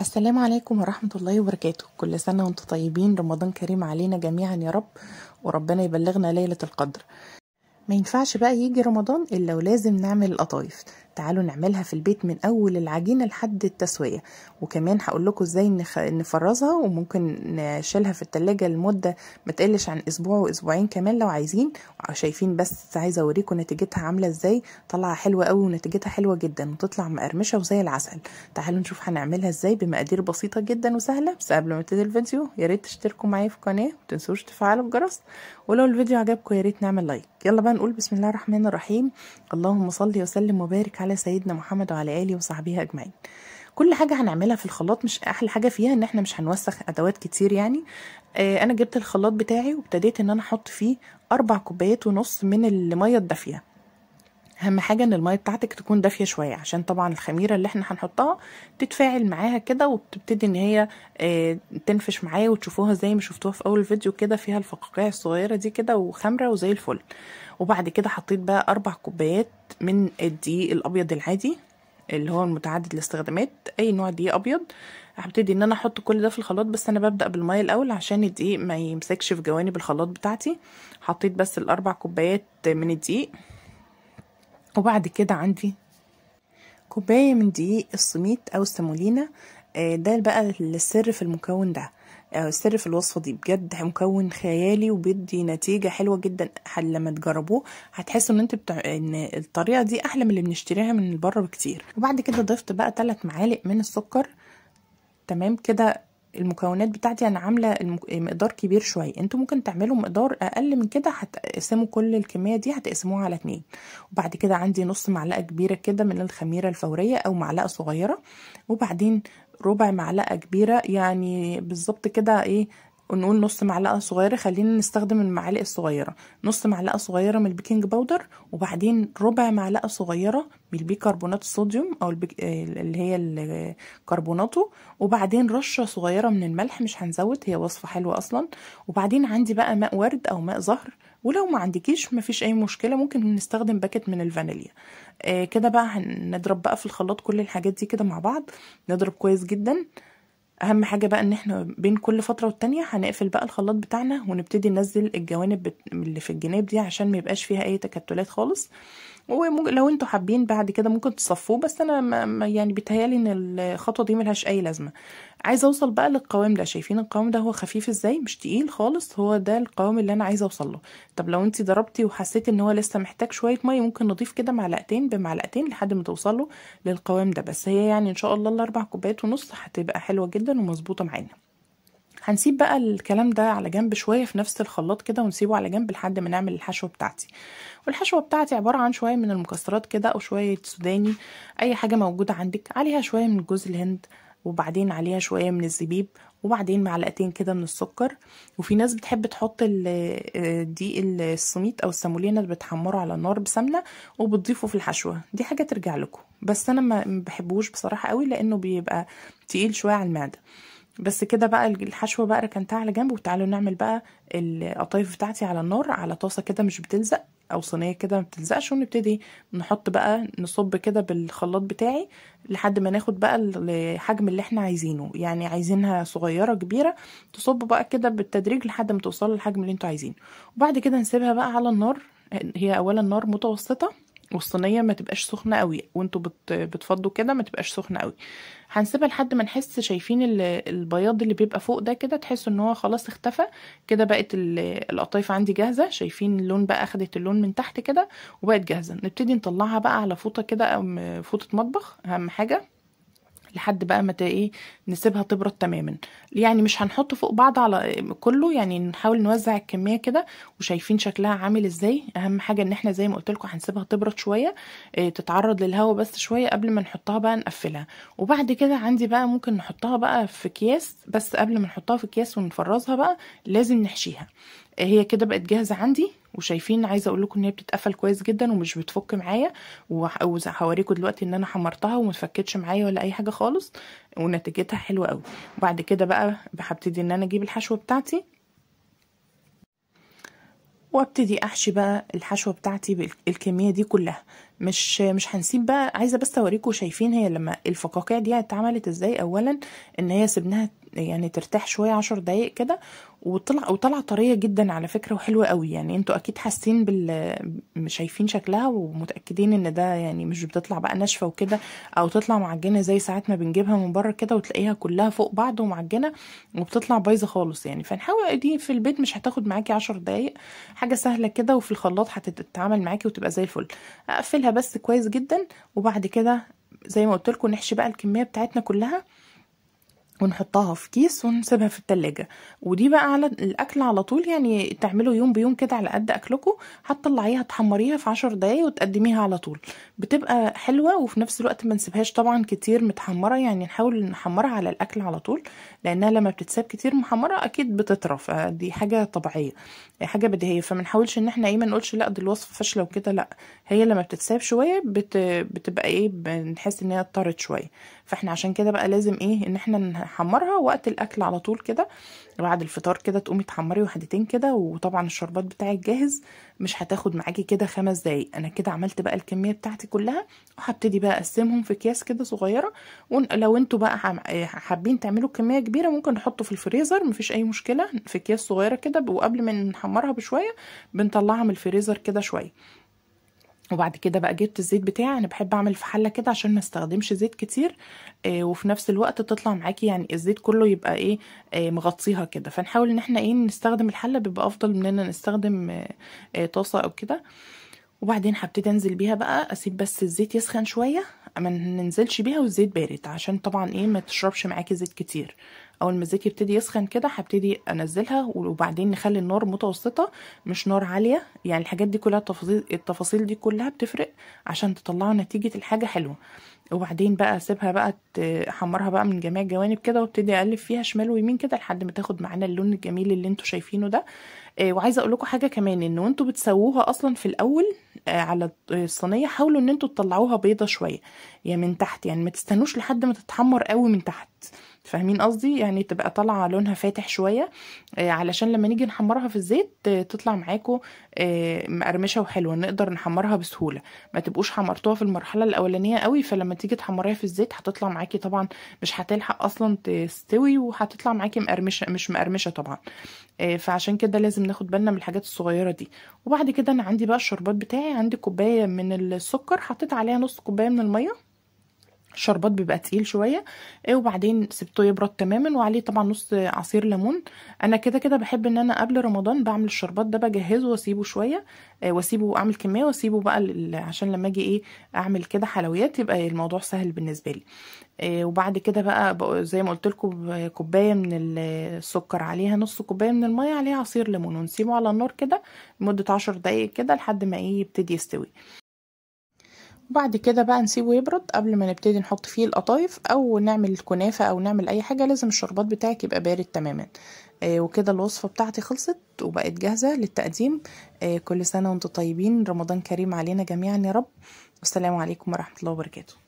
السلام عليكم ورحمة الله وبركاته. كل سنة وأنتم طيبين. رمضان كريم علينا جميعا يا رب وربنا يبلغنا ليلة القدر. ما ينفعش بقى يجي رمضان إلا ولازم نعمل القطايف. تعالوا نعملها في البيت من أول العجينة لحد التسوية. وكمان هقول لكم إزاي. نفرزها وممكن نشيلها في التلاجة لمدة ما تقلش عن أسبوع وأسبوعين كمان لو عايزين. شايفين بس عايزة أوريكم نتيجتها عاملة إزاي. طالعة حلوة قوي ونتيجتها حلوة جدا وتطلع مقرمشة وزي العسل. تعالوا نشوف هنعملها إزاي بمقادير بسيطة جدا وسهلة. بس قبل ما نبتدي الفيديو يا ريت تشتركوا معايا في القناة. ومتنسوش تفعلوا الجرس. ولو الفيديو عجبكم يا ريت نعمل لايك. يلا بقى نقول بسم الله الرحمن الرحيم. اللهم صل وسلم وبارك على سيدنا محمد وعلى آله وصحبه أجمعين. كل حاجة هنعملها في الخلاط مش أحلى حاجة فيها إن إحنا مش هنوسخ أدوات كتير يعني. آه أنا جبت الخلاط بتاعي وابتديت إن أنا أحط فيه أربع كوبايات ونص من المية الدافية. أهم حاجة إن المية بتاعتك تكون دافية شوية عشان طبعا الخميرة اللي إحنا هنحطها تتفاعل معاها كده وتبتدي إن هي آه تنفش معايا وتشوفوها زي ما شفتوها في أول فيديو كده فيها الفقاقيع الصغيرة دي كده وخمرة وزي الفل. وبعد كده حطيت بقى أربع كوبايات من الدقيق الأبيض العادي اللي هو المتعدد الاستخدامات أي نوع دقيق أبيض. هبتدي إن أنا أحط كل ده في الخلاط بس أنا ببدأ بالمية الأول عشان الدقيق ما يمسكش في جوانب الخلاط بتاعتي. حطيت بس الأربع كوبايات من الدقيق. وبعد كده عندي كوباية من دقيق السميت أو السمولينا ده بقى السر في المكون ده. السر في الوصفة دي. بجد مكون خيالي وبيدي نتيجة حلوة جدا. لما تجربوه هتحسوا إن أنت بتع... إن الطريقة دي أحلى من اللي بنشتريها من بره بكتير. وبعد كده ضفت بقى 3 معالق من السكر. تمام كده المكونات بتاعتي أنا عاملة مقدار كبير شوية. أنتوا ممكن تعملوا مقدار أقل من كده هتقسموا كل الكمية دي هتقسموها على اتنين. وبعد كده عندي نص معلقة كبيرة كده من الخميرة الفورية أو معلقة صغيرة. وبعدين ربع معلقة كبيرة يعني بالظبط كده إيه نقول نص معلقة صغيرة خلينا نستخدم المعالق الصغيرة. نص معلقة صغيرة من ال baking powder وبعدين ربع معلقة صغيرة من البيكربونات الصوديوم أو البيك... اللي هي الكربوناتو. وبعدين رشة صغيرة من الملح مش هنزود هي وصفة حلوة أصلا. وبعدين عندي بقى ماء ورد أو ماء زهر. ولو ما عندكيش مفيش أي مشكلة ممكن نستخدم باكت من الفانيليا. آه كده بقى هنضرب بقى في الخلاط كل الحاجات دي كده مع بعض. نضرب كويس جدا. أهم حاجة بقى إن إحنا بين كل فترة والتانية هنقفل بقى الخلاط بتاعنا ونبتدي ننزل الجوانب اللي في الجناب دي عشان ما يبقاش فيها أي تكتلات خالص. ولو أنتوا حابين بعد كده ممكن تصفوه بس أنا ما يعني بيتهيألي إن الخطوة دي ملهاش أي لازمة. عايزه أوصل بقى للقوام ده شايفين القوام ده هو خفيف إزاي؟ مش تقيل خالص هو ده القوام اللي أنا عايزه أوصل له. طب لو انت ضربتي وحسيتي إن هو لسه محتاج شوية مية ممكن نضيف كده معلقتين بمعلقتين لحد ما توصلوا للقوام ده. بس هي يعني إن شاء الله الأربع كوبايات ونص هتبقى حلوة جدا ومظبوطة معانا. هنسيب بقى الكلام ده على جنب شوية في نفس الخلاط كده ونسيبه على جنب لحد ما نعمل الحشوه بتاعتي. والحشوه بتاعتي عبارة عن شوية من المكسرات كده أو شوية سوداني أي حاجة موجودة عندك عليها شوية من جوز الهند وبعدين عليها شوية من الزبيب وبعدين معلقتين كده من السكر. وفي ناس بتحب تحط دقيق السميط أو السامولينا اللي بتحمره على النار بسمنة وبتضيفه في الحشوة. دي حاجة ترجع لكم. بس أنا ما بحبوش بصراحة قوي لأنه بيبقى تقيل شوية على المعدة. بس كده بقى الحشوة بقى ركنتها على جنب وتعالوا نعمل بقى القطايف بتاعتي على النار على طاسة كده مش بتلزق أو صينية كده ما بتلزقش ونبتدي نحط بقى نصب كده بالخلاط بتاعي لحد ما ناخد بقى الحجم اللي إحنا عايزينه. يعني عايزينها صغيرة كبيرة تصبوا بقى كده بالتدريج لحد ما توصلوا للحجم اللي أنتوا عايزينه. وبعد كده نسيبها بقى على النار هي اولا نار متوسطة. والصينية ما تبقاش سخنة قوي وانتوا بت... بتفضوا كده ما تبقاش سخنة قوي. هنسيبها لحد ما نحس شايفين البياض اللي بيبقى فوق ده كده تحسوا ان هو خلاص اختفى. كده بقت القطايف عندي جاهزة. شايفين اللون بقى أخدت اللون من تحت كده وبقت جاهزة. نبتدي نطلعها بقى على فوطة كده أو فوطة مطبخ. أهم حاجة لحد بقى متى إيه نسيبها تبرد تماما. يعني مش هنحط فوق بعض على كله يعني نحاول نوزع الكمية كده وشايفين شكلها عامل إزاي. أهم حاجة إن إحنا زي ما قلت لكم هنسيبها تبرد شوية إيه تتعرض للهواء بس شوية قبل ما نحطها بقى نقفلها. وبعد كده عندي بقى ممكن نحطها بقى في أكياس بس قبل ما نحطها في أكياس ونفرزها بقى لازم نحشيها. هي كده بقت جاهزة عندي. وشايفين عايزة أقول لكم إن هي بتتقفل كويس جدا ومش بتفك معايا. وهوريكم دلوقتي إن أنا حمرتها وما اتفكتش معايا ولا أي حاجة خالص ونتيجتها حلوة قوي وبعد كده بقى هبتدي إن أنا أجيب الحشوة بتاعتي. وأبتدي أحشي بقى الحشوة بتاعتي بالكميه دي كلها. مش مش هنسيب بقى عايزة بس أوريكم شايفين هي لما الفقاقيع دي اتعملت إزاي. اولا إن هي سيبناها يعني ترتاح شوية عشر دقايق كده وطلع وطلع طرية جدا على فكرة وحلوة قوي. يعني أنتوا أكيد حاسين بال شايفين شكلها ومتأكدين إن ده يعني مش بتطلع بقى ناشفة وكده أو تطلع معجنة زي ساعات ما بنجيبها من بره كده وتلاقيها كلها فوق بعض ومعجنة وبتطلع بايظة خالص يعني. فنحاول دي في البيت مش هتاخد معاكي عشر دقايق حاجة سهلة كده وفي الخلاط هتتعمل معاكي وتبقى زي الفل. أقفلها بس كويس جدا وبعد كده زي ما قلت لكم نحشي بقى الكمية بتاعتنا كلها ونحطها في كيس ونسيبها في التلاجة. ودي بقى على الأكل على طول يعني تعملوا يوم بيوم كده على قد اكلكم هتطلعيها تحمريها في عشر دقايق وتقدميها على طول. بتبقى حلوة وفي نفس الوقت ما نسيبهاش طبعا كتير متحمرة يعني نحاول نحمرها على الأكل على طول. لأنها لما بتتساب كتير محمرة أكيد بتطرى دي حاجة طبيعية حاجة بديهية. فما نحاولش إن إحنا إيه ما نقولش لأ دي الوصفة فاشلة وكده لأ. هي لما بتتساب شوية بت... بتبقى إيه بنحس إن هي اتطرت شوية. فإحنا عشان كده بقى لازم إيه إن إحنا نحمرها وقت الأكل على طول كده بعد الفطار كده تقومي تحمري وحدتين كده وطبعا الشربات بتاعك جاهز مش هتاخد معاكي كده خمس دقايق. أنا كده عملت بقى الكمية بتاعتي كلها وهبتدي بقى أقسمهم في أكياس كده صغيرة. ولو أنتوا بقى حابين تعملوا كمية كبيرة ممكن نحطه في الفريزر مفيش أي مشكلة في أكياس صغيرة كده وقبل ما نحمرها بشوية بنطلعها من الفريزر كده شوية. وبعد كده بقى جبت الزيت بتاعي أنا بحب أعمل في حلة كده عشان ما استخدمش زيت كتير آه وفي نفس الوقت تطلع معاكي يعني الزيت كله يبقى إيه آه مغطيها كده. فنحاول إن إحنا إيه نستخدم الحلة بيبقى أفضل من اننا نستخدم آه آه طاسة أو كده. وبعدين هبتدي أنزل بيها بقى أسيب بس الزيت يسخن شوية ما ننزلش بيها والزيت بارد عشان طبعا إيه ما تشربش معاكي زيت كتير. أول ما الزيت يبتدي يسخن كده هبتدي أنزلها وبعدين نخلي النار متوسطة مش نار عالية. يعني الحاجات دي كلها التفاصيل التفاصيل دي كلها بتفرق عشان تطلعوا نتيجة الحاجة حلوة. وبعدين بقى اسيبها بقى أحمرها بقى من جميع الجوانب كده وابتدي أقلب فيها شمال ويمين كده لحد ما تاخد معانا اللون الجميل اللي أنتوا شايفينه ده. آه وعايزة أقول لكم حاجة كمان إن وانتوا بتسووها أصلا في الأول آه على الصينية حاولوا إن أنتوا تطلعوها بيضة شوية يعني من تحت يعني ما تستنوش لحد ما تتحمر قوي من تحت. فاهمين قصدي؟ يعني تبقى طالعة لونها فاتح شوية آه علشان لما نيجي نحمرها في الزيت آه تطلع معاكم آه مقرمشة وحلوة نقدر نحمرها بسهولة. ما تبقوش حمرتوها في المرحلة الأولانية قوي فلما تيجي تحمريها في الزيت هتطلع معاكي طبعا مش هتلحق أصلا تستوي وهتطلع معاكي مقرمشة مش مقرمشة طبعا. فعشان كده لازم ناخد بالنا من الحاجات الصغيرة دي. وبعد كده أنا عندي بقى الشربات بتاعي عندي كوباية من السكر حطيت عليها نص كوباية من المية. الشربات بيبقى تقيل شوية وبعدين سبته يبرد تماما وعليه طبعا نص عصير ليمون. أنا كده كده بحب إن أنا قبل رمضان بعمل الشربات ده بجهزه وأسيبه شوية وأسيبه اعمل كمية وأسيبه بقى عشان لما أجي إيه أعمل كده حلويات يبقى الموضوع سهل بالنسبة لي. وبعد كده بقى زي ما قلت لكم كوباية من السكر عليها نص كوباية من المية عليها عصير ليمون ونسيبه على النار كده لمدة عشر دقايق كده لحد ما إيه يبتدي يستوي. وبعد كده بقى نسيبه يبرد قبل ما نبتدي نحط فيه القطايف أو نعمل الكنافه أو نعمل أي حاجة لازم الشربات بتاعك يبقى بارد تماما. آه وكده الوصفة بتاعتي خلصت وبقت جاهزة للتقديم. آه كل سنة وأنتم طيبين. رمضان كريم علينا جميعا يا رب. والسلام عليكم ورحمة الله وبركاته.